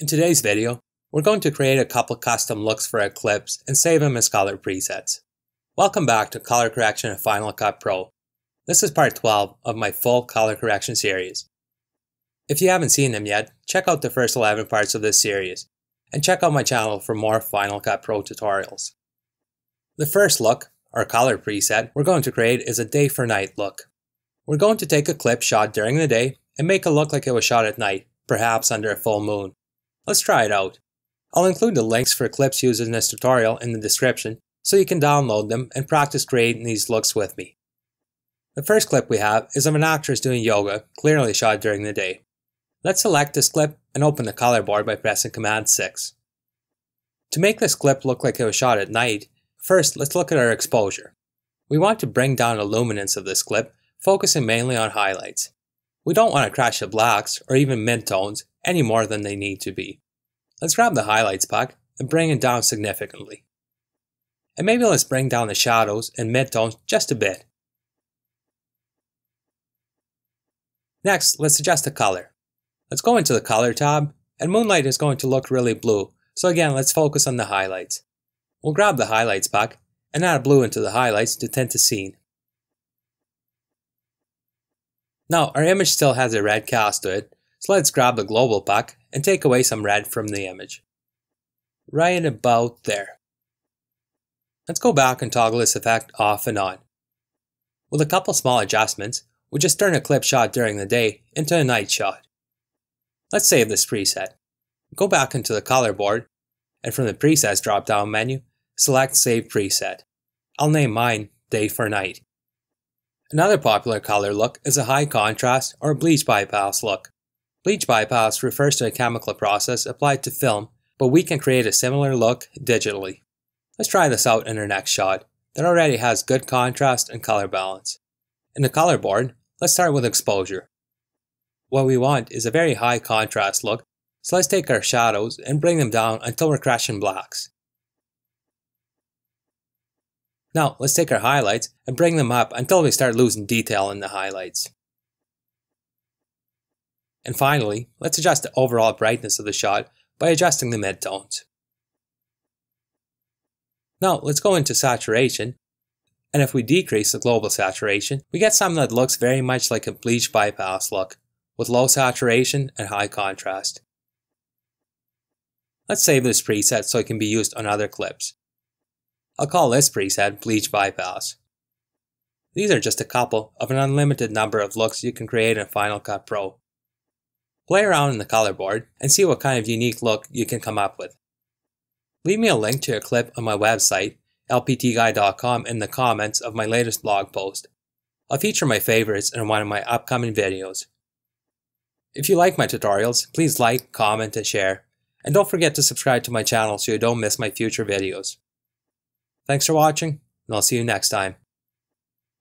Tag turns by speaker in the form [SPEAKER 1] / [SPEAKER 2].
[SPEAKER 1] In today's video, we're going to create a couple custom looks for our clips and save them as color presets. Welcome back to Color Correction in Final Cut Pro. This is part 12 of my full color correction series. If you haven't seen them yet, check out the first 11 parts of this series, and check out my channel for more Final Cut Pro tutorials. The first look, or color preset, we're going to create is a day for night look. We're going to take a clip shot during the day and make it look like it was shot at night, perhaps under a full moon. Let's try it out. I'll include the links for clips used in this tutorial in the description so you can download them and practice creating these looks with me. The first clip we have is of an actress doing yoga, clearly shot during the day. Let's select this clip and open the color board by pressing Command 6. To make this clip look like it was shot at night, first let's look at our exposure. We want to bring down the luminance of this clip, focusing mainly on highlights. We don't want to crash the blacks or even midtones any more than they need to be. Let's grab the highlights pack and bring it down significantly. And maybe let's bring down the shadows and midtones just a bit. Next, let's adjust the color. Let's go into the color tab, and moonlight is going to look really blue, so again let's focus on the highlights. We'll grab the highlights pack and add blue into the highlights to tint the scene. Now our image still has a red cast to it, so let's grab the global pack and take away some red from the image. Right about there. Let's go back and toggle this effect off and on. With a couple small adjustments, we'll just turn a clip shot during the day into a night shot. Let's save this preset. Go back into the color board, and from the presets drop down menu, select Save Preset. I'll name mine Day for Night. Another popular color look is a high contrast or bleach bypass look. Bleach bypass refers to a chemical process applied to film, but we can create a similar look digitally. Let's try this out in our next shot that already has good contrast and color balance. In the color board, let's start with exposure. What we want is a very high contrast look, so let's take our shadows and bring them down until we're crashing blacks. Now let's take our highlights and bring them up until we start losing detail in the highlights. And finally, let's adjust the overall brightness of the shot by adjusting the midtones. Now let's go into saturation, and if we decrease the global saturation, we get something that looks very much like a bleach bypass look, with low saturation and high contrast. Let's save this preset so it can be used on other clips. I'll call this preset Bleach Bypass. These are just a couple of an unlimited number of looks you can create in Final Cut Pro. Play around in the color board and see what kind of unique look you can come up with. Leave me a link to a clip on my website, lptguy.com in the comments of my latest blog post. I'll feature my favorites in one of my upcoming videos. If you like my tutorials, please like, comment, and share. And don't forget to subscribe to my channel so you don't miss my future videos. Thanks for watching, and I'll see you next time.